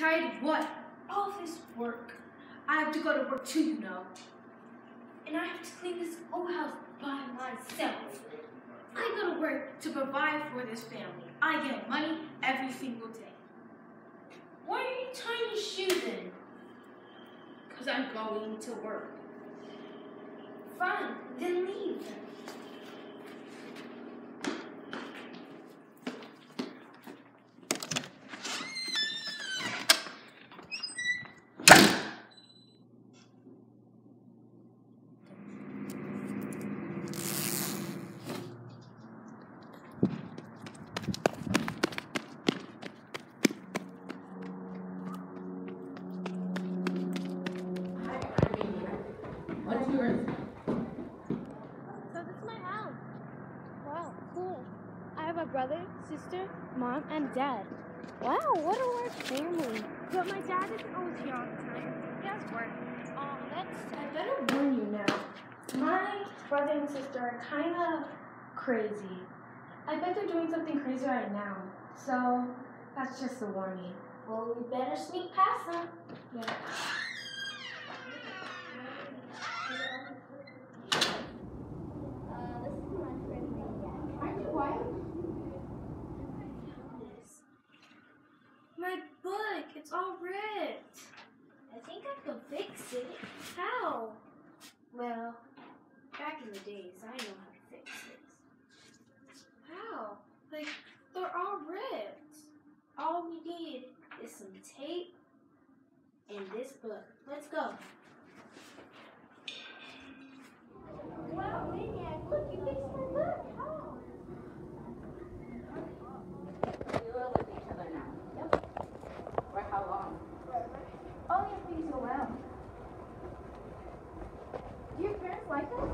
Tired of what? All this work. I have to go to work too, you know. And I have to clean this old house by myself. I go to work to provide for this family. I get money every single day. Why are you tying your shoes in? Because I'm going to work. Fine, then leave. So this is my house. Wow, cool. I have a brother, sister, mom, and dad. Wow, what a large family. But my dad isn't always here all the time. He has work. Oh, that's I better warn you now. My brother and sister are kind of crazy. I bet they're doing something crazy right now. So that's just a warning. Well, we better sneak past them. Yeah. Uh, this is my friend Maniac. Aren't you white? My book, it's all ripped. I think I can fix it. How? Well, back in the days, I know how to fix this. How? Like, they're all ripped. All we need is some tape and this book. Let's go. He's around. Do your parents like him?